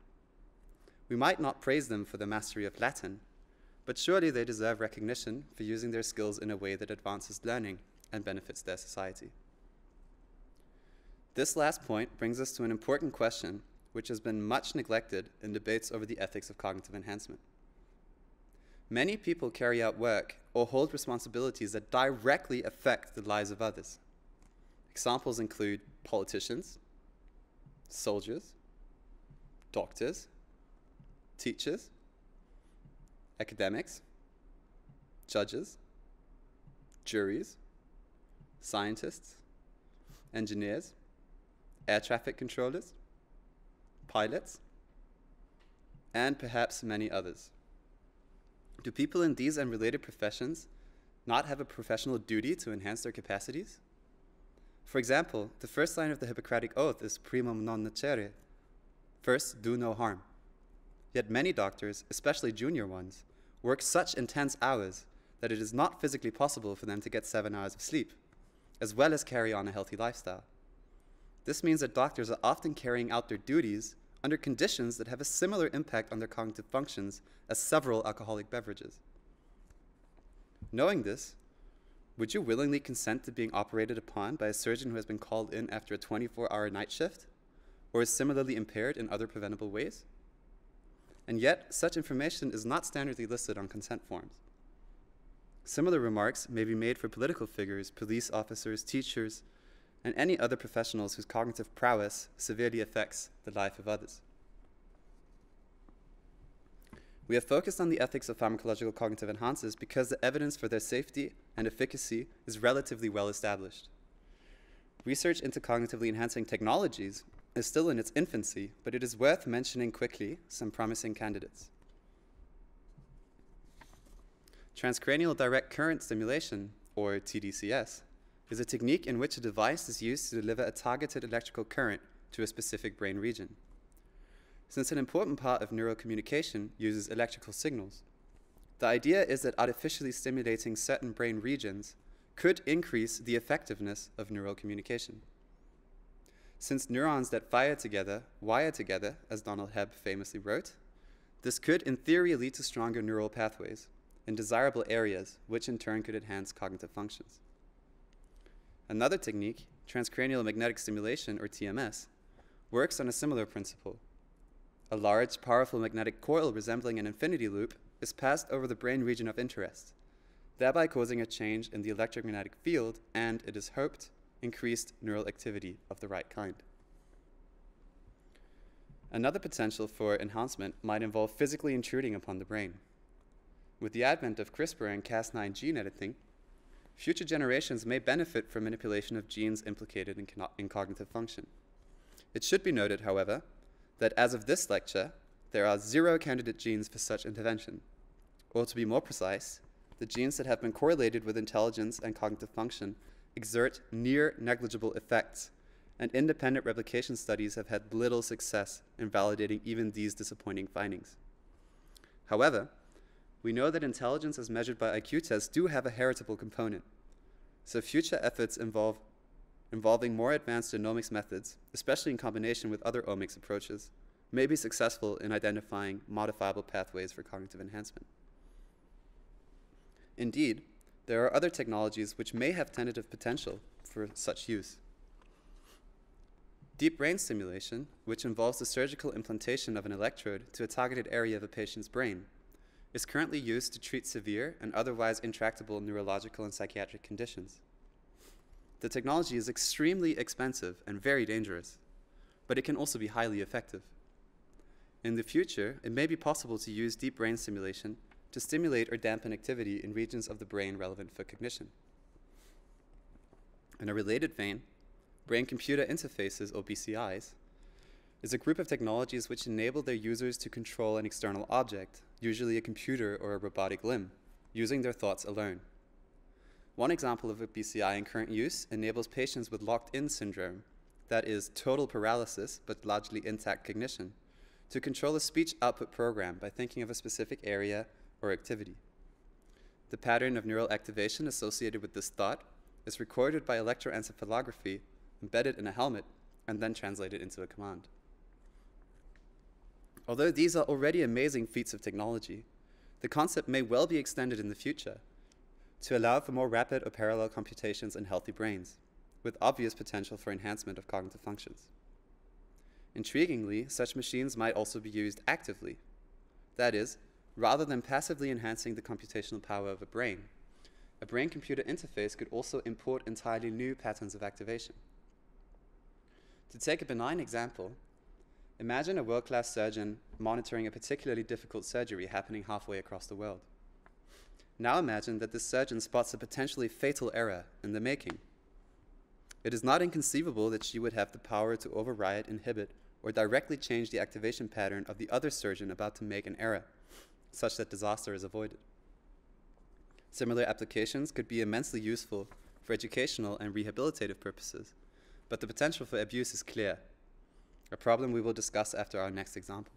We might not praise them for the mastery of Latin, but surely they deserve recognition for using their skills in a way that advances learning and benefits their society. This last point brings us to an important question which has been much neglected in debates over the ethics of cognitive enhancement. Many people carry out work or hold responsibilities that directly affect the lives of others. Examples include politicians, soldiers, doctors, teachers, academics, judges, juries, scientists, engineers, air traffic controllers, pilots, and perhaps many others. Do people in these and related professions not have a professional duty to enhance their capacities? For example, the first line of the Hippocratic Oath is primum non nocere. First, do no harm. Yet many doctors, especially junior ones, work such intense hours that it is not physically possible for them to get seven hours of sleep, as well as carry on a healthy lifestyle. This means that doctors are often carrying out their duties under conditions that have a similar impact on their cognitive functions as several alcoholic beverages. Knowing this, would you willingly consent to being operated upon by a surgeon who has been called in after a 24 hour night shift or is similarly impaired in other preventable ways? And yet, such information is not standardly listed on consent forms. Similar remarks may be made for political figures, police officers, teachers, and any other professionals whose cognitive prowess severely affects the life of others. We have focused on the ethics of pharmacological cognitive enhancers because the evidence for their safety and efficacy is relatively well established. Research into cognitively enhancing technologies is still in its infancy, but it is worth mentioning quickly some promising candidates. Transcranial direct current stimulation, or TDCS, is a technique in which a device is used to deliver a targeted electrical current to a specific brain region. Since an important part of neural communication uses electrical signals, the idea is that artificially stimulating certain brain regions could increase the effectiveness of neural communication. Since neurons that fire together wire together, as Donald Hebb famously wrote, this could, in theory, lead to stronger neural pathways in desirable areas, which in turn could enhance cognitive functions. Another technique, transcranial magnetic stimulation, or TMS, works on a similar principle. A large, powerful magnetic coil resembling an infinity loop is passed over the brain region of interest, thereby causing a change in the electromagnetic field and, it is hoped, increased neural activity of the right kind. Another potential for enhancement might involve physically intruding upon the brain. With the advent of CRISPR and Cas9 gene editing, future generations may benefit from manipulation of genes implicated in, in, cognitive function. It should be noted, however, that as of this lecture, there are zero candidate genes for such intervention. Or to be more precise, the genes that have been correlated with intelligence and cognitive function exert near negligible effects, and independent replication studies have had little success in validating even these disappointing findings. However, we know that intelligence as measured by IQ tests do have a heritable component. So future efforts involve involving more advanced genomics methods, especially in combination with other omics approaches, may be successful in identifying modifiable pathways for cognitive enhancement. Indeed, there are other technologies which may have tentative potential for such use. Deep brain stimulation, which involves the surgical implantation of an electrode to a targeted area of a patient's brain, is currently used to treat severe and otherwise intractable neurological and psychiatric conditions. The technology is extremely expensive and very dangerous, but it can also be highly effective. In the future, it may be possible to use deep brain stimulation to stimulate or dampen activity in regions of the brain relevant for cognition. In a related vein, brain computer interfaces, or BCIs, is a group of technologies which enable their users to control an external object, usually a computer or a robotic limb, using their thoughts alone. One example of a BCI in current use enables patients with locked in syndrome, that is, total paralysis but largely intact cognition, to control a speech output program by thinking of a specific area or activity. The pattern of neural activation associated with this thought is recorded by electroencephalography embedded in a helmet and then translated into a command. Although these are already amazing feats of technology, the concept may well be extended in the future to allow for more rapid or parallel computations in healthy brains, with obvious potential for enhancement of cognitive functions. Intriguingly, such machines might also be used actively. That is, rather than passively enhancing the computational power of a brain, a brain computer interface could also import entirely new patterns of activation. To take a benign example, Imagine a world class surgeon monitoring a particularly difficult surgery happening halfway across the world. Now imagine that this surgeon spots a potentially fatal error in the making. It is not inconceivable that she would have the power to override, inhibit, or directly change the activation pattern of the other surgeon about to make an error, such that disaster is avoided. Similar applications could be immensely useful for educational and rehabilitative purposes, but the potential for abuse is clear a problem we will discuss after our next example.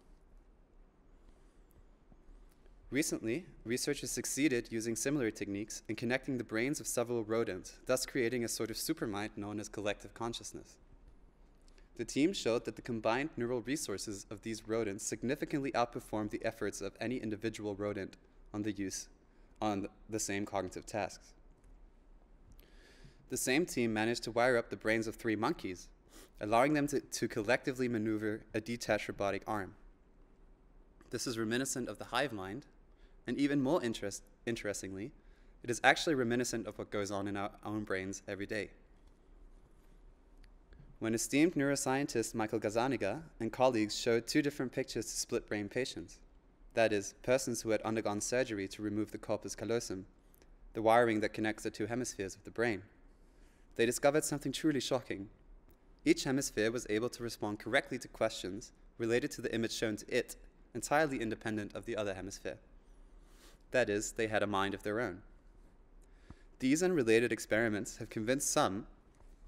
Recently, researchers succeeded using similar techniques in connecting the brains of several rodents, thus creating a sort of supermind known as collective consciousness. The team showed that the combined neural resources of these rodents significantly outperformed the efforts of any individual rodent on the use on the same cognitive tasks. The same team managed to wire up the brains of three monkeys, allowing them to, to collectively maneuver a detached robotic arm. This is reminiscent of the hive mind, and even more interest, interestingly, it is actually reminiscent of what goes on in our own brains every day. When esteemed neuroscientist Michael Gazzaniga and colleagues showed two different pictures to split brain patients, that is, persons who had undergone surgery to remove the corpus callosum, the wiring that connects the two hemispheres of the brain, they discovered something truly shocking. Each hemisphere was able to respond correctly to questions related to the image shown to it, entirely independent of the other hemisphere. That is, they had a mind of their own. These and related experiments have convinced some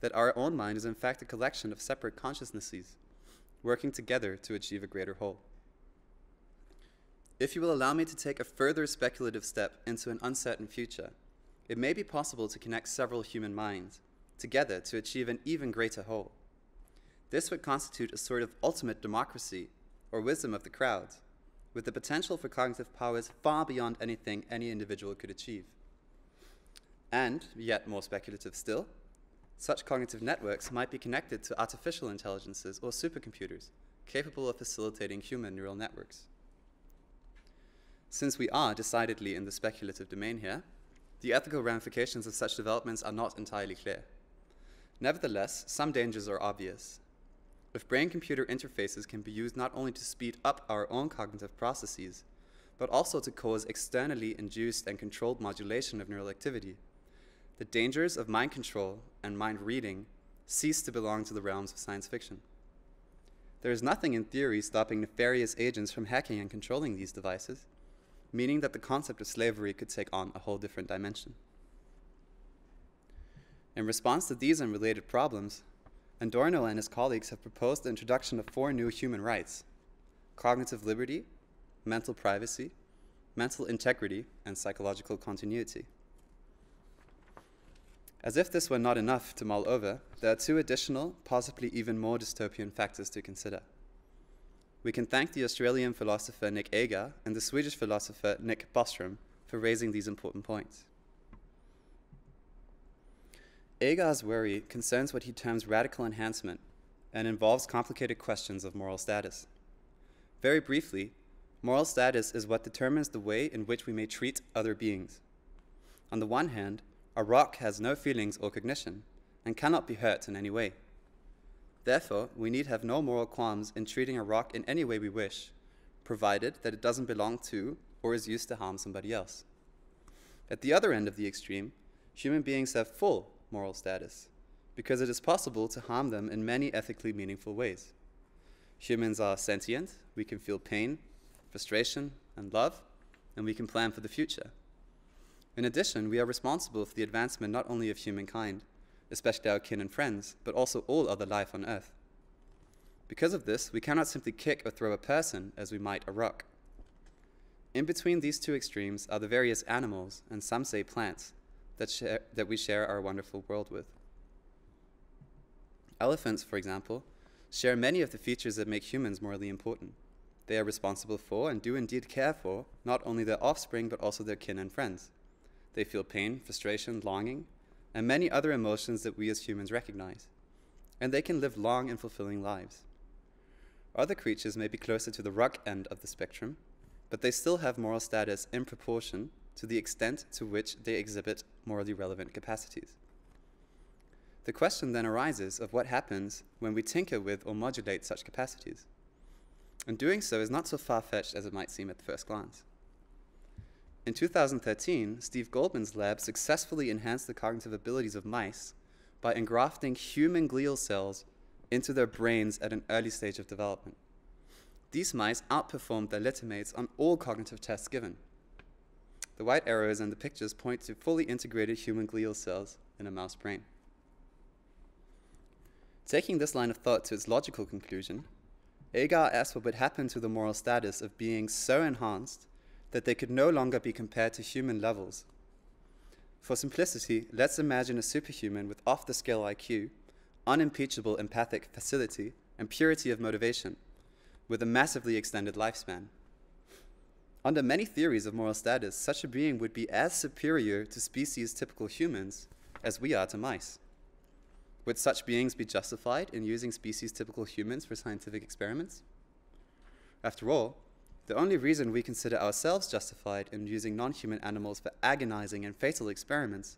that our own mind is in fact a collection of separate consciousnesses, working together to achieve a greater whole. If you will allow me to take a further speculative step into an uncertain future, it may be possible to connect several human minds together to achieve an even greater whole. This would constitute a sort of ultimate democracy or wisdom of the crowds, with the potential for cognitive powers far beyond anything any individual could achieve. And, yet more speculative still, such cognitive networks might be connected to artificial intelligences or supercomputers capable of facilitating human neural networks. Since we are decidedly in the speculative domain here, the ethical ramifications of such developments are not entirely clear. Nevertheless, some dangers are obvious. If brain computer interfaces can be used not only to speed up our own cognitive processes, but also to cause externally induced and controlled modulation of neural activity, the dangers of mind control and mind reading cease to belong to the realms of science fiction. There is nothing in theory stopping nefarious agents from hacking and controlling these devices, meaning that the concept of slavery could take on a whole different dimension. In response to these and related problems, Andorno and his colleagues have proposed the introduction of four new human rights cognitive liberty, mental privacy, mental integrity, and psychological continuity. As if this were not enough to mull over, there are two additional, possibly even more dystopian factors to consider. We can thank the Australian philosopher Nick Agar and the Swedish philosopher Nick Bostrom for raising these important points. Agar's worry concerns what he terms radical enhancement and involves complicated questions of moral status. Very briefly, moral status is what determines the way in which we may treat other beings. On the one hand, a rock has no feelings or cognition and cannot be hurt in any way. Therefore, we need have no moral qualms in treating a rock in any way we wish, provided that it doesn't belong to or is used to harm somebody else. At the other end of the extreme, human beings have full moral status, because it is possible to harm them in many ethically meaningful ways. Humans are sentient, we can feel pain, frustration, and love, and we can plan for the future. In addition, we are responsible for the advancement not only of humankind, especially our kin and friends, but also all other life on earth. Because of this, we cannot simply kick or throw a person as we might a rock. In between these two extremes are the various animals, and some say plants, that, share, that we share our wonderful world with. Elephants, for example, share many of the features that make humans morally important. They are responsible for and do indeed care for not only their offspring but also their kin and friends. They feel pain, frustration, longing, and many other emotions that we as humans recognize. And they can live long and fulfilling lives. Other creatures may be closer to the rock end of the spectrum, but they still have moral status in proportion to the extent to which they exhibit morally relevant capacities. The question then arises of what happens when we tinker with or modulate such capacities. And doing so is not so far fetched as it might seem at first glance. In 2013, Steve Goldman's lab successfully enhanced the cognitive abilities of mice by engrafting human glial cells into their brains at an early stage of development. These mice outperformed their littermates on all cognitive tests given. The white arrows and the pictures point to fully integrated human glial cells in a mouse brain. Taking this line of thought to its logical conclusion, Agar asked what would happen to the moral status of beings so enhanced that they could no longer be compared to human levels. For simplicity, let's imagine a superhuman with off the scale IQ, unimpeachable empathic facility, and purity of motivation, with a massively extended lifespan. Under many theories of moral status, such a being would be as superior to species typical humans as we are to mice. Would such beings be justified in using species typical humans for scientific experiments? After all, The only reason we consider ourselves justified in using non human animals for agonizing and fatal experiments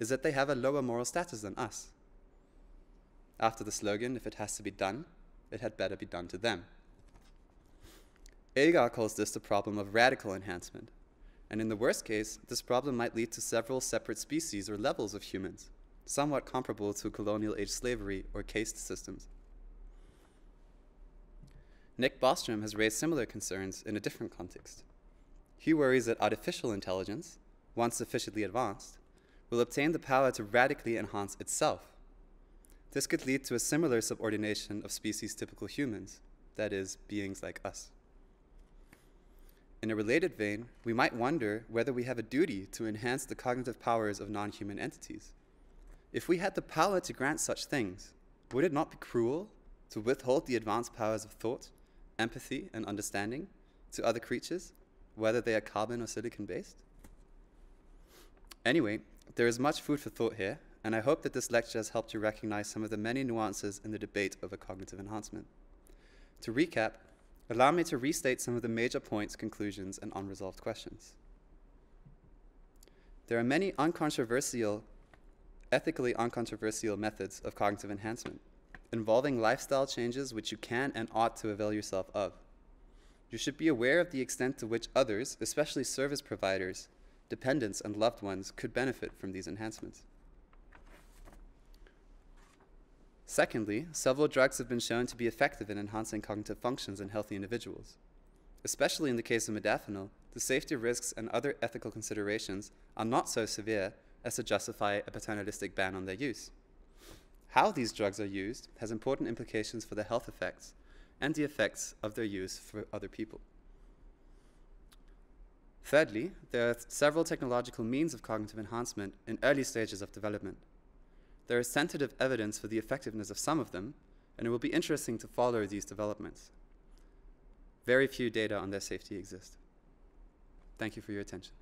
is that they have a lower moral status than us. After the slogan, if it has to be done, it had better be done to them. Agar calls this the problem of radical enhancement, and in the worst case, this problem might lead to several separate species or levels of humans, somewhat comparable to colonial age slavery or caste systems. Nick Bostrom has raised similar concerns in a different context. He worries that artificial intelligence, once sufficiently advanced, will obtain the power to radically enhance itself. This could lead to a similar subordination of species typical humans, that is, beings like us. In a related vein, we might wonder whether we have a duty to enhance the cognitive powers of non human entities. If we had the power to grant such things, would it not be cruel to withhold the advanced powers of thought, empathy, and understanding to other creatures, whether they are carbon or silicon based? Anyway, there is much food for thought here, and I hope that this lecture has helped you recognize some of the many nuances in the debate over cognitive enhancement. To recap, allow me to restate some of the major points, conclusions, and unresolved questions. There are many uncontroversial, ethically uncontroversial methods of cognitive enhancement, involving lifestyle changes which you can and ought to avail yourself of. You should be aware of the extent to which others, especially service providers, dependents, and loved ones, could benefit from these enhancements. Secondly, several drugs have been shown to be effective in enhancing cognitive functions in healthy individuals. Especially in the case of modafinil, the safety risks and other ethical considerations are not so severe as to justify a paternalistic ban on their use. How these drugs are used has important implications for the health effects and the effects of their use for other people. Thirdly, there are several technological means of cognitive enhancement in early stages of development. There is tentative evidence for the effectiveness of some of them, and it will be interesting to follow these developments. Very few data on their safety exist. Thank you for your attention.